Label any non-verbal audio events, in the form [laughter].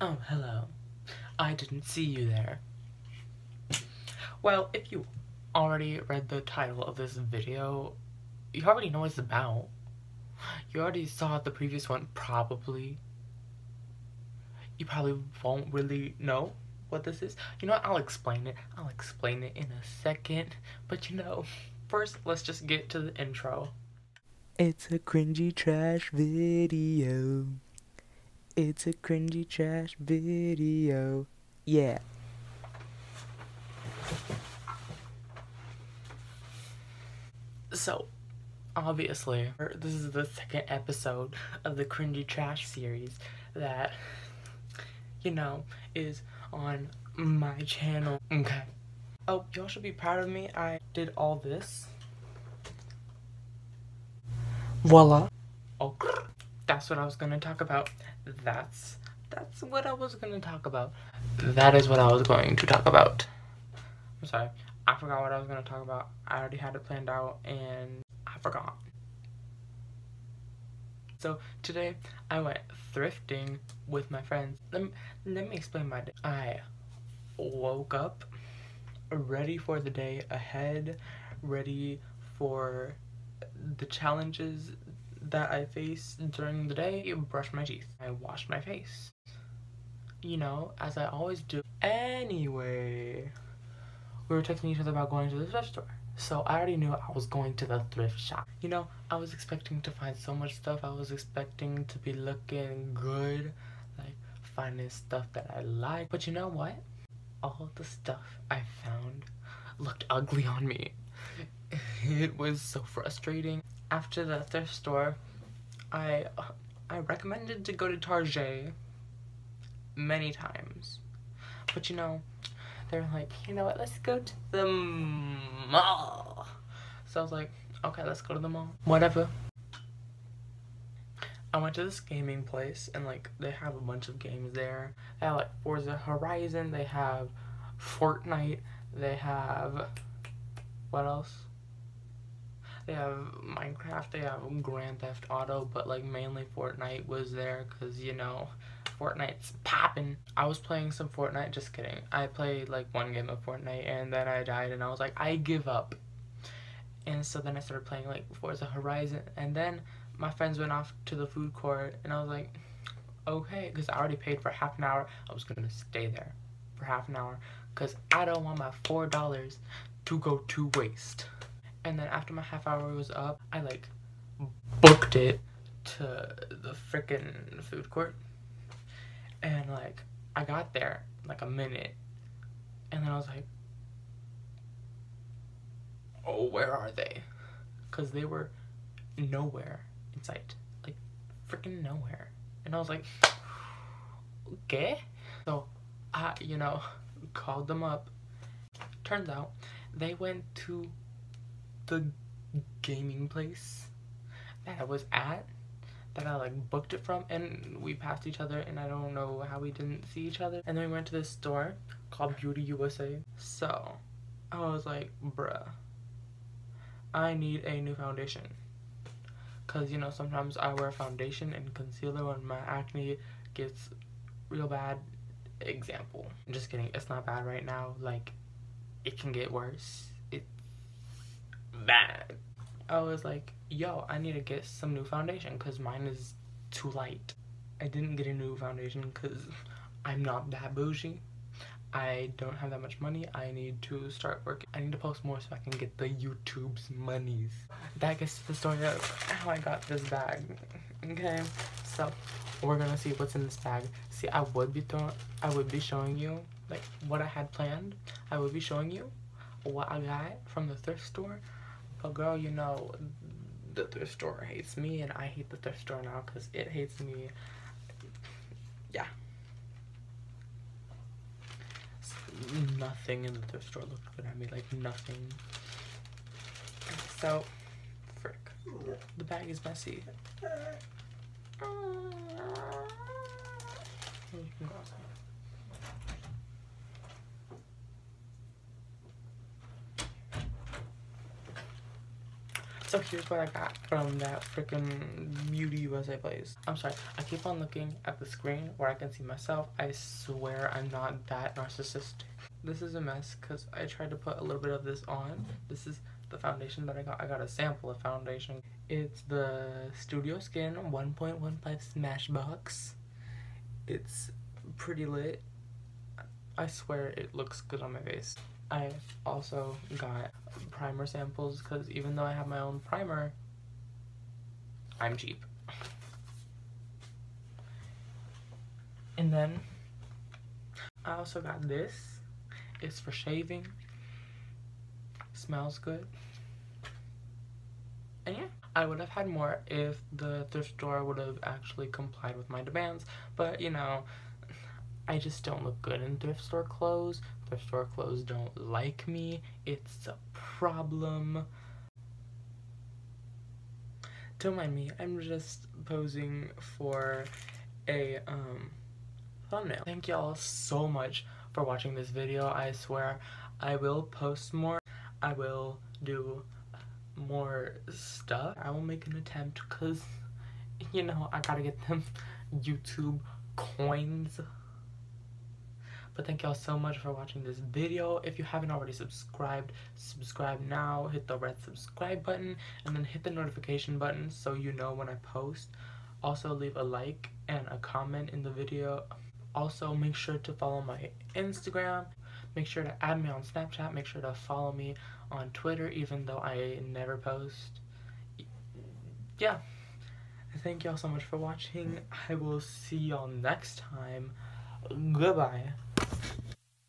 Oh, hello. I didn't see you there. Well, if you already read the title of this video, you already know what it's about. You already saw the previous one, probably. You probably won't really know what this is. You know what? I'll explain it. I'll explain it in a second. But you know, first, let's just get to the intro. It's a cringy trash video. It's a cringy trash video. Yeah. So, obviously, er, this is the second episode of the Cringy Trash series that, you know, is on my channel. Okay. Oh, y'all should be proud of me. I did all this. Voila. Oh, that's what I was gonna talk about. That's that's what I was gonna talk about. That is what I was going to talk about. I'm sorry. I forgot what I was gonna talk about. I already had it planned out and I forgot. So today I went thrifting with my friends. Let me, let me explain my day. I woke up ready for the day ahead, ready for the challenges that I face during the day, brush my teeth. I wash my face. You know, as I always do. Anyway, we were texting each other about going to the thrift store. So I already knew I was going to the thrift shop. You know, I was expecting to find so much stuff. I was expecting to be looking good, like finding stuff that I like. But you know what? All the stuff I found looked ugly on me. [laughs] It was so frustrating. After the thrift store, I I recommended to go to Target many times. But you know, they're like, you know what, let's go to the mall. So I was like, okay, let's go to the mall. Whatever. I went to this gaming place and like they have a bunch of games there. They have like Forza Horizon, they have Fortnite, they have what else? They have Minecraft, they have Grand Theft Auto, but like mainly Fortnite was there because you know Fortnite's popping. I was playing some Fortnite, just kidding. I played like one game of Fortnite and then I died and I was like, I give up. And so then I started playing like Forza Horizon and then my friends went off to the food court and I was like, okay, because I already paid for half an hour. I was gonna stay there for half an hour because I don't want my four dollars to go to waste. And then after my half hour was up, I like booked it to the freaking food court. And like I got there like a minute. And then I was like oh where are they? Because they were nowhere in sight. Like freaking nowhere. And I was like okay. So I you know [laughs] called them up. Turns out they went to the gaming place that I was at that I like booked it from and we passed each other and I don't know how we didn't see each other. And then we went to this store called Beauty USA. So I was like, bruh, I need a new foundation. Cause you know, sometimes I wear foundation and concealer when my acne gets real bad. Example. I'm just kidding, it's not bad right now. Like, it can get worse. Bad. I was like, yo, I need to get some new foundation because mine is too light. I didn't get a new foundation because [laughs] I'm not that bougie. I don't have that much money. I need to start working. I need to post more so I can get the YouTube's monies. That gets to the story of how I got this bag. Okay, so we're gonna see what's in this bag. See, I would be throwing, I would be showing you like what I had planned. I would be showing you what I got from the thrift store. But girl, you know, the thrift store hates me and I hate the thrift store now because it hates me. Yeah. Nothing in the thrift store looked good at me, like nothing. So, frick. The bag is messy. So here's what I got from that freaking Beauty USA place. I'm sorry, I keep on looking at the screen where I can see myself. I swear I'm not that narcissistic. This is a mess because I tried to put a little bit of this on. This is the foundation that I got. I got a sample of foundation. It's the Studio Skin 1.15 Smashbox. It's pretty lit. I swear it looks good on my face. I also got primer samples because even though I have my own primer, I'm cheap. And then I also got this. It's for shaving. Smells good. And yeah, I would have had more if the thrift store would have actually complied with my demands. But you know, I just don't look good in thrift store clothes. Thrift store clothes don't like me. It's a problem. Don't mind me. I'm just posing for a um, thumbnail. Thank y'all so much for watching this video. I swear I will post more. I will do more stuff. I will make an attempt because, you know, I gotta get them [laughs] YouTube coins. But thank y'all so much for watching this video. If you haven't already subscribed, subscribe now. Hit the red subscribe button and then hit the notification button so you know when I post. Also leave a like and a comment in the video. Also make sure to follow my Instagram. Make sure to add me on Snapchat. Make sure to follow me on Twitter even though I never post. Yeah. Thank y'all so much for watching. I will see y'all next time. Goodbye.